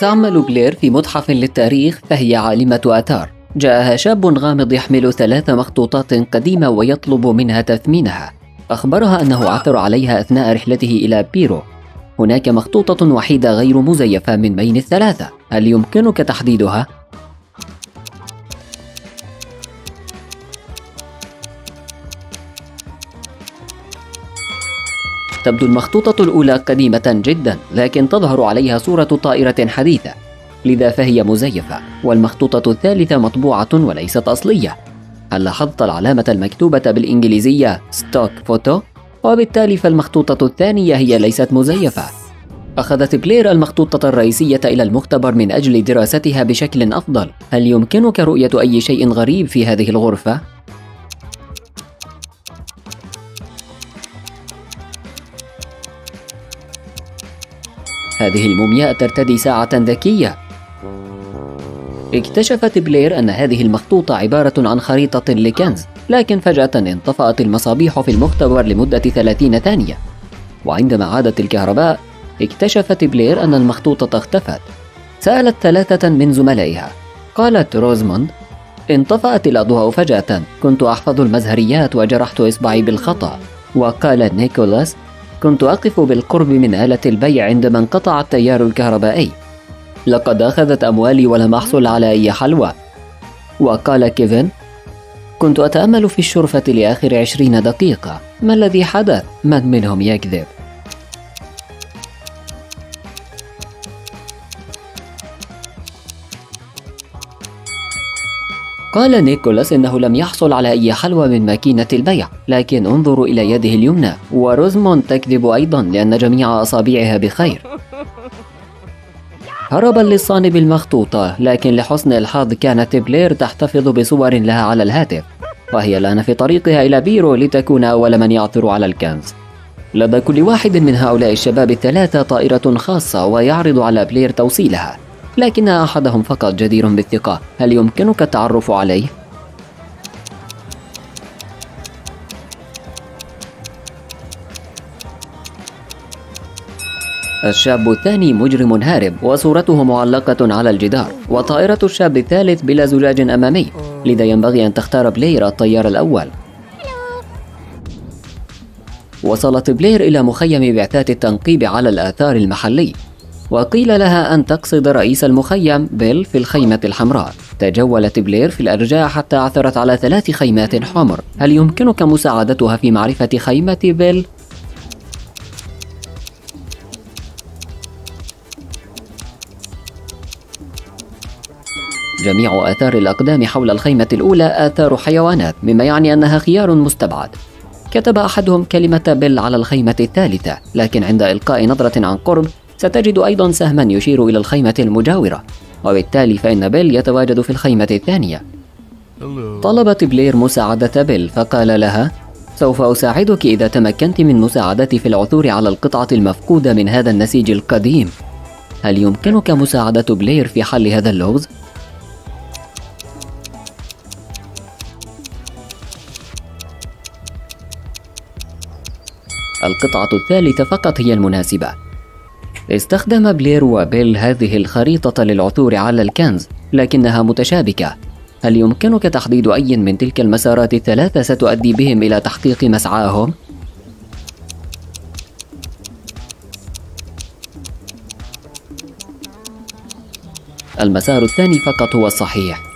تعمل بلير في متحف للتاريخ فهي عالمة آثار. جاءها شاب غامض يحمل ثلاث مخطوطات قديمة ويطلب منها تثمينها. أخبرها أنه عثر عليها أثناء رحلته إلى بيرو. هناك مخطوطة وحيدة غير مزيفة من بين الثلاثة. هل يمكنك تحديدها؟ تبدو المخطوطة الأولى قديمة جدا لكن تظهر عليها صورة طائرة حديثة لذا فهي مزيفة والمخطوطة الثالثة مطبوعة وليست أصلية هل لاحظت العلامة المكتوبة بالإنجليزية stock photo؟ وبالتالي فالمخطوطة الثانية هي ليست مزيفة أخذت بلير المخطوطة الرئيسية إلى المختبر من أجل دراستها بشكل أفضل هل يمكنك رؤية أي شيء غريب في هذه الغرفة؟ هذه المومياء ترتدي ساعة ذكية. اكتشفت بلير أن هذه المخطوطة عبارة عن خريطة لكنز لكن فجأة انطفأت المصابيح في المختبر لمدة 30 ثانية. وعندما عادت الكهرباء اكتشفت بلير أن المخطوطة اختفت. سألت ثلاثة من زملائها. قالت روزموند انطفأت الأضواء فجأة. كنت أحفظ المزهريات وجرحت إصبعي بالخطأ. وقال نيكولاس كنت أقف بالقرب من آلة البيع عندما انقطع التيار الكهربائي لقد أخذت أموالي ولم أحصل على أي حلوى وقال كيفن كنت أتأمل في الشرفة لآخر عشرين دقيقة ما الذي حدث؟ من منهم يكذب؟ قال نيكولاس إنه لم يحصل على أي حلوى من ماكينة البيع لكن انظروا إلى يده اليمنى. وروزموند تكذب أيضا لأن جميع أصابعها بخير. هرب اللصان بالمخطوطة لكن لحسن الحظ كانت بلير تحتفظ بصور لها على الهاتف. وهي الآن في طريقها إلى بيرو لتكون أول من يعثر على الكنز. لدى كل واحد من هؤلاء الشباب الثلاثة طائرة خاصة ويعرض على بلير توصيلها. لكن أحدهم فقط جدير بالثقة. هل يمكنك التعرف عليه؟ الشاب الثاني مجرم هارب وصورته معلقة على الجدار وطائرة الشاب الثالث بلا زجاج أمامي لذا ينبغي أن تختار بلير الطيار الأول. وصلت بلير إلى مخيم بعثات التنقيب على الآثار المحلي. وقيل لها أن تقصد رئيس المخيم بيل في الخيمة الحمراء. تجولت بلير في الأرجاء حتى عثرت على ثلاث خيمات حمر. هل يمكنك مساعدتها في معرفة خيمة بيل؟ جميع آثار الأقدام حول الخيمة الأولى آثار حيوانات مما يعني أنها خيار مستبعد. كتب أحدهم كلمة بيل على الخيمة الثالثة لكن عند إلقاء نظرة عن قرب ستجد أيضا سهما يشير إلى الخيمة المجاورة وبالتالي فإن بيل يتواجد في الخيمة الثانية. طلبت بلير مساعدة بيل فقال لها سوف أساعدك إذا تمكنت من مساعدتي في العثور على القطعة المفقودة من هذا النسيج القديم. هل يمكنك مساعدة بلير في حل هذا اللغز؟ القطعة الثالثة فقط هي المناسبة. استخدم بلير وبيل هذه الخريطة للعثور على الكنز لكنها متشابكة هل يمكنك تحديد أي من تلك المسارات الثلاثة ستؤدي بهم إلى تحقيق مسعاهم؟ المسار الثاني فقط هو الصحيح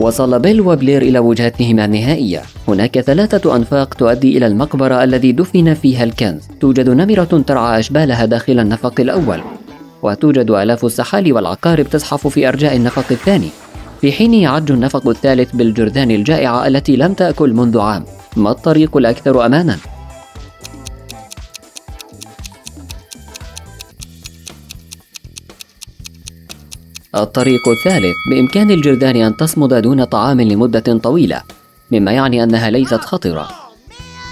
وصل بيل وبلير إلى وجهتهما النهائية. هناك ثلاثة أنفاق تؤدي إلى المقبرة الذي دفن فيها الكنز. توجد نمرة ترعى أشبالها داخل النفق الأول وتوجد آلاف السحال والعقارب تزحف في أرجاء النفق الثاني. في حين يعج النفق الثالث بالجرذان الجائعة التي لم تأكل منذ عام. ما الطريق الأكثر أماناً؟ الطريق الثالث بإمكان الجرذان أن تصمد دون طعام لمدة طويلة مما يعني أنها ليست خطرة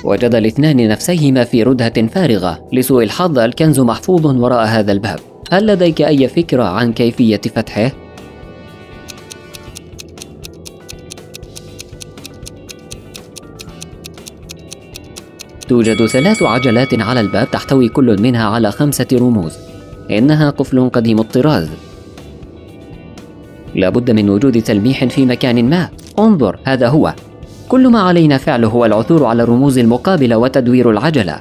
وجد الاثنان نفسيهما في ردهة فارغة لسوء الحظ الكنز محفوظ وراء هذا الباب. هل لديك أي فكرة عن كيفية فتحه؟ توجد ثلاث عجلات على الباب تحتوي كل منها على خمسة رموز. إنها قفل قديم الطراز. لابد من وجود تلميح في مكان ما. انظر هذا هو. كل ما علينا فعله هو العثور على الرموز المقابلة وتدوير العجلة.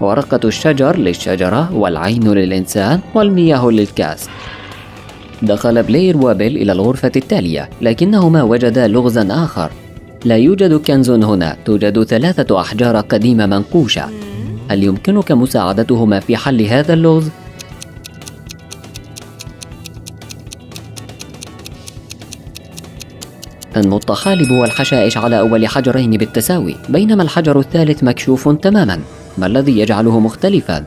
ورقة الشجر للشجرة والعين للإنسان والمياه للكاس. دخل بلير وبيل إلى الغرفة التالية لكنهما وجدا لغزا آخر. لا يوجد كنز هنا توجد ثلاثة أحجار قديمة منقوشة. هل يمكنك مساعدتهما في حل هذا اللغز؟ تنمو الطحالب والحشائش على أول حجرين بالتساوي بينما الحجر الثالث مكشوف تماما ما الذي يجعله مختلفا؟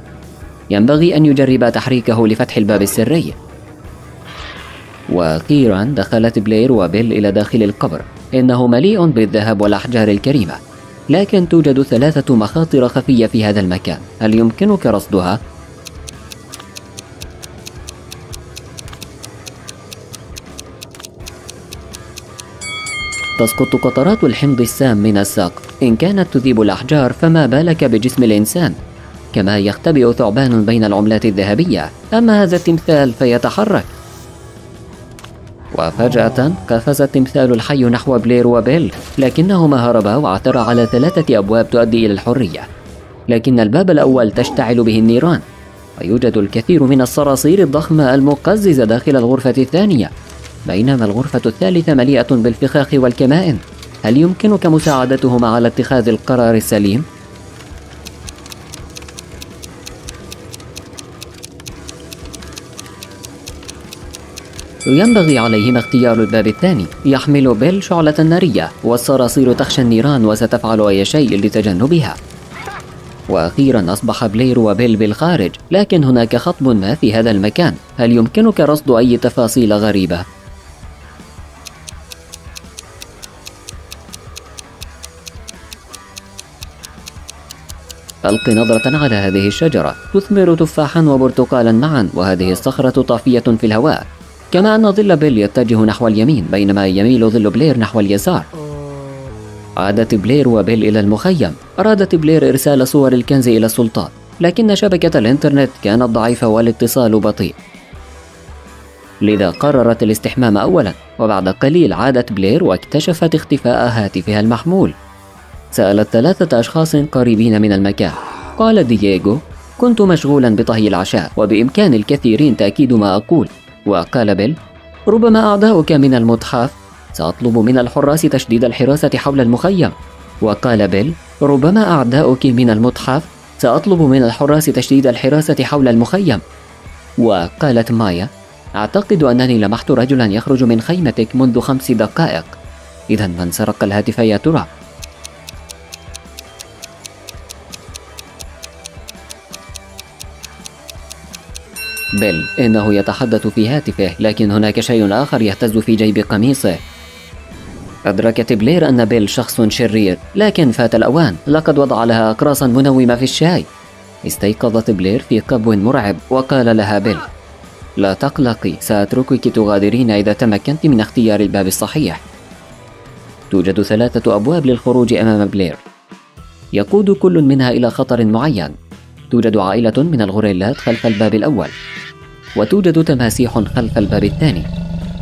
ينبغي أن يجرب تحريكه لفتح الباب السري وأخيرا دخلت بلير وبيل إلى داخل القبر إنه مليء بالذهب والأحجار الكريمة لكن توجد ثلاثة مخاطر خفية في هذا المكان هل يمكنك رصدها؟ تسقط قطرات الحمض السام من الساق. إن كانت تذيب الأحجار فما بالك بجسم الإنسان؟ كما يختبئ ثعبان بين العملات الذهبية. أما هذا التمثال فيتحرك. وفجأة قفز التمثال الحي نحو بلير وبيل لكنهما هربا وعثرا على ثلاثة أبواب تؤدي إلى الحرية. لكن الباب الأول تشتعل به النيران. ويوجد الكثير من الصراصير الضخمة المقززة داخل الغرفة الثانية. بينما الغرفة الثالثة مليئة بالفخاخ والكمائن هل يمكنك مساعدتهما على اتخاذ القرار السليم؟ ينبغي عليهما اختيار الباب الثاني يحمل بيل شعلة نارية والصراصير تخشى النيران وستفعل أي شيء لتجنبها وأخيرا أصبح بلير وبيل بالخارج لكن هناك خطب ما في هذا المكان هل يمكنك رصد أي تفاصيل غريبة؟ ألق نظرة على هذه الشجرة. تثمر تفاحا وبرتقالا معا وهذه الصخرة طافية في الهواء. كما أن ظل بيل يتجه نحو اليمين بينما يميل ظل بلير نحو اليسار. عادت بلير وبيل إلى المخيم. أرادت بلير إرسال صور الكنز إلى السلطات لكن شبكة الإنترنت كانت ضعيفة والاتصال بطيء. لذا قررت الاستحمام أولا. وبعد قليل عادت بلير واكتشفت اختفاء هاتفها المحمول. سألت ثلاثة أشخاص قريبين من المكان. قال دييغو كنت مشغولا بطهي العشاء وبإمكان الكثيرين تأكيد ما أقول. وقال بيل ربما أعداؤك من المتحف سأطلب من الحراس تشديد الحراسة حول المخيم. وقال بيل ربما أعداؤك من المتحف سأطلب من الحراس تشديد الحراسة حول المخيم. وقالت مايا أعتقد أنني لمحت رجلا يخرج من خيمتك منذ خمس دقائق. إذا من سرق الهاتف يا ترى؟ بيل إنه يتحدث في هاتفه لكن هناك شيء آخر يهتز في جيب قميصه. أدركت بلير أن بيل شخص شرير لكن فات الأوان. لقد وضع لها أقراصا منومة في الشاي. استيقظت بلير في قبو مرعب وقال لها بيل لا تقلقي سأتركك تغادرين إذا تمكنت من اختيار الباب الصحيح. توجد ثلاثة أبواب للخروج أمام بلير. يقود كل منها إلى خطر معين. توجد عائلة من الغوريلات خلف الباب الأول. وتوجد تماسيح خلف الباب الثاني.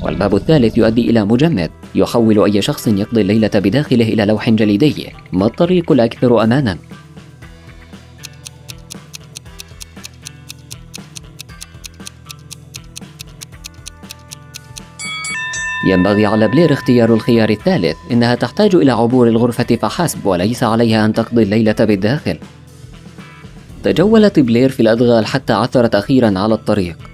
والباب الثالث يؤدي إلى مجمد يحول أي شخص يقضي الليلة بداخله إلى لوح جليدي ما الطريق الأكثر أمانا؟ ينبغي على بلير اختيار الخيار الثالث إنها تحتاج إلى عبور الغرفة فحسب وليس عليها أن تقضي الليلة بالداخل. تجولت بلير في الأدغال حتى عثرت أخيرا على الطريق.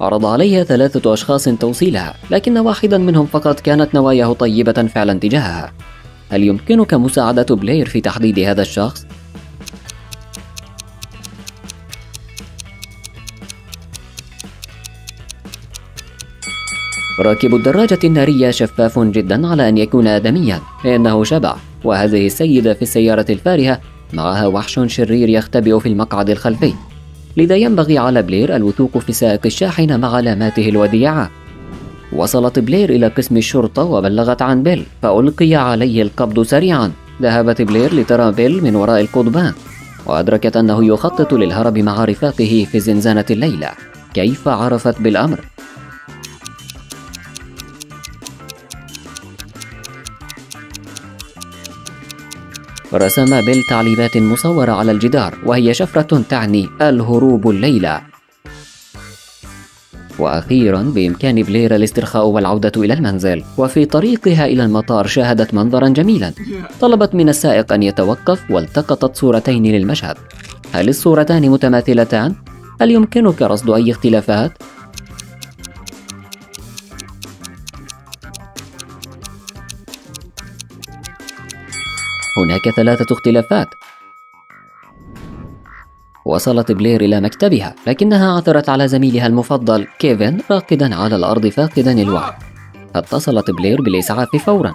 عرض عليها ثلاثة أشخاص توصيلها لكن واحدا منهم فقط كانت نواياه طيبة فعلا تجاهها هل يمكنك مساعدة بلير في تحديد هذا الشخص؟ راكب الدراجة النارية شفاف جدا على أن يكون آدميا لأنه شبع وهذه السيدة في السيارة الفارهة معها وحش شرير يختبئ في المقعد الخلفي لذا ينبغي على بلير الوثوق في سائق الشاحنة مع علاماته الوديعة. وصلت بلير إلى قسم الشرطة وبلغت عن بيل فألقي عليه القبض سريعا. ذهبت بلير لترى بيل من وراء القضبان وأدركت أنه يخطط للهرب مع رفاقه في زنزانة الليلة. كيف عرفت بالأمر؟ رسم بيل تعليمات مصورة على الجدار وهي شفرة تعني الهروب الليلة وأخيرا بإمكان بلير الاسترخاء والعودة إلى المنزل وفي طريقها إلى المطار شاهدت منظرا جميلا طلبت من السائق أن يتوقف والتقطت صورتين للمشهد هل الصورتان متماثلتان؟ هل يمكنك رصد أي اختلافات؟ هناك ثلاثة اختلافات. وصلت بلير إلى مكتبها لكنها عثرت على زميلها المفضل كيفن راقدا على الأرض فاقدا الوعي. اتصلت بلير بالإسعاف فورا.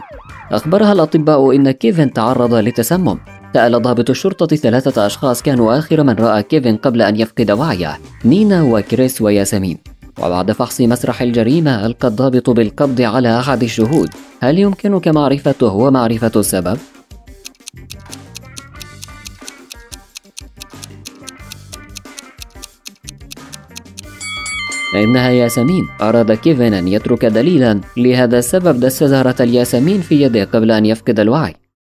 أخبرها الأطباء إن كيفن تعرض لتسمم سأل ضابط الشرطة ثلاثة أشخاص كانوا آخر من رأى كيفن قبل أن يفقد وعيه نينا وكريس وياسمين. وبعد فحص مسرح الجريمة ألقى الضابط بالقبض على أحد الشهود. هل يمكنك معرفته ومعرفة السبب؟ إنها ياسمين. أراد كيفن أن يترك دليلا. لهذا السبب دس زهرة الياسمين في يده قبل أن يفقد الوعي.